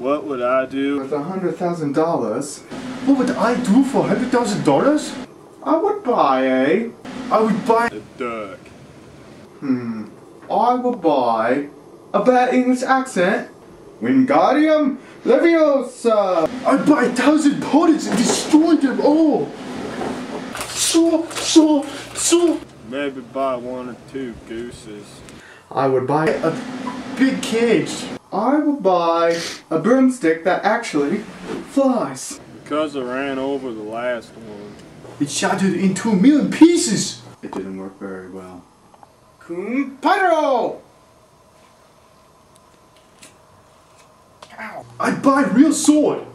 What would I do? With a hundred thousand dollars, What would I do for a hundred thousand dollars? I would buy a. I would buy. A duck. Hmm. I would buy a bad English accent. Wingardium Leviosa. I'd buy a thousand opponents and destroy them all. So, so, so. Maybe buy one or two gooses. I would buy. A big cage. I would buy a broomstick that actually flies. Because I ran over the last one. It shattered into a million pieces. It didn't work very well. Kumpiro! I'd buy a real sword.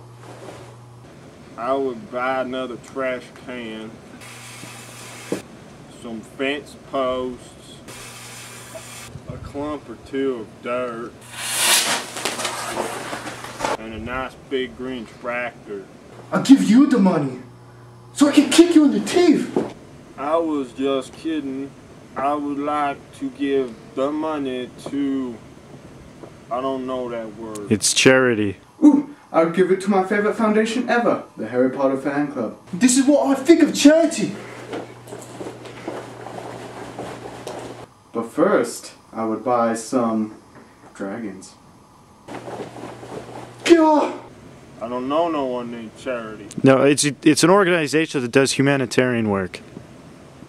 I would buy another trash can. Some fence posts. A clump or two of dirt. And a nice big green tractor. I'll give you the money. So I can kick you in the teeth. I was just kidding. I would like to give the money to. I don't know that word. It's charity. Ooh, I would give it to my favorite foundation ever, the Harry Potter fan club. This is what I think of charity. But first, I would buy some dragons. Gah! I don't know no one named Charity. No, it's it's an organization that does humanitarian work.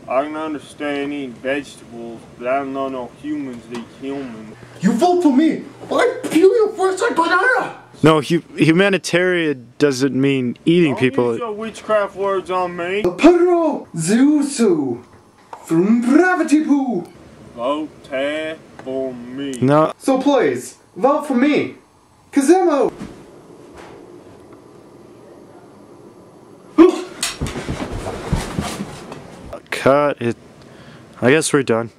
I can understand eating vegetables, but I don't know no humans that eat humans. You vote for me. I peel your first like banana. No, hu- humanitarian doesn't mean eating Don't use people. your witchcraft words on me. Pero Zuzu from Gravity Poo. Vote for me. No, So please, vote for me. Kazemo! Cut it. I guess we're done.